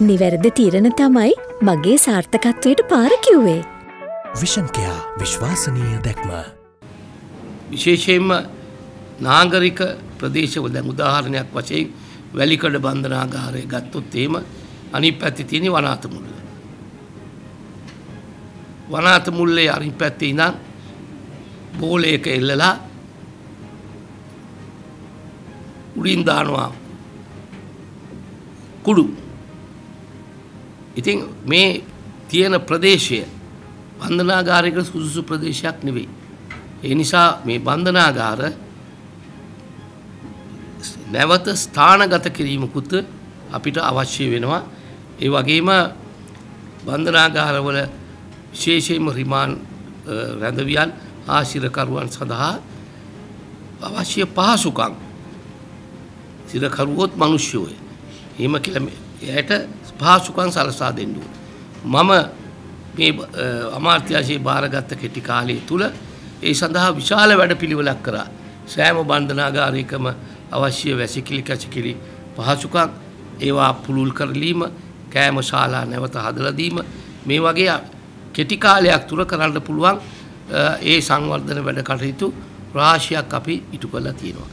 නිවැරදි තීරණ තමයි මගේ සාර්ථකත්වයට පාරකිව්වේ. විෂන්කයා විශ්වාසනීය දැක්ම. විශේෂයෙන්ම නාගරික ප්‍රදේශවල දැන් උදාහරණයක් වශයෙන් වැලිකඩ බන්ධනාගාරය ගත්තොත් එහෙම අනිත් පැත්තේ තියෙන වනාත මුල්ල. වනාත මුල්ලේ අනිත් පැත්තේ ඉඳන් බෝලයක එල්ලලා උඩින් දානවා කුඩු. ඉතින් මේ තියෙන ප්‍රදේශය බන්ධනාගාරයක සුදුසු ප්‍රදේශයක් නෙවෙයි. ඒ නිසා මේ බන්ධනාගාර නැවත ස්ථානගත කිරීමකුත් අපිට අවශ්‍ය වෙනවා. ඒ වගේම බන්ධනාගාරවල විශේෂයෙන්ම රිමාන් රැඳවියන් ආශිරකරුවන් සඳහා අවශ්‍ය පහසුකම් සිරකරුවොත් මනුෂ්‍යෝය. එහෙම කියලා එයට පහසුකම් සලසා දෙන්න මම මේ අමාත්‍යාංශයේ බාරගත්ත කෙටි කාලය තුල ඒ සඳහා විශාල වැඩපිළිවෙලක් කරා. සෑම බන්ධනාගාරයකම අවශ්‍ය වැසිකිලි කැසිකිලි පහසුකම් ඒවා පුළුල් කරලීම කෑම ශාලා නැවත හදලා දීම මේ වගේ කෙටි කාලයක් තුර කරන්න පුළුවන් ඒ සංවර්ධන වැඩ කටයුතු රාශියක් අපි ඉටු කරලා තියෙනවා.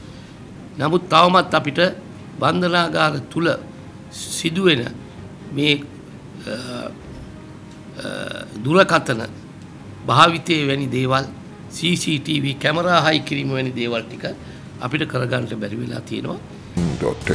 නමුත් තවමත් අපිට බන්ධනාගාර තුල සිදුවෙන මේ දුරකතන භාවිතය වැනි දේවල් CCTV කැමරා හයි කිරීම වැනි දේවල් ටික අපිට කරගන්නට බැරි වෙලා තියෙනවා. .lk